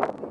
you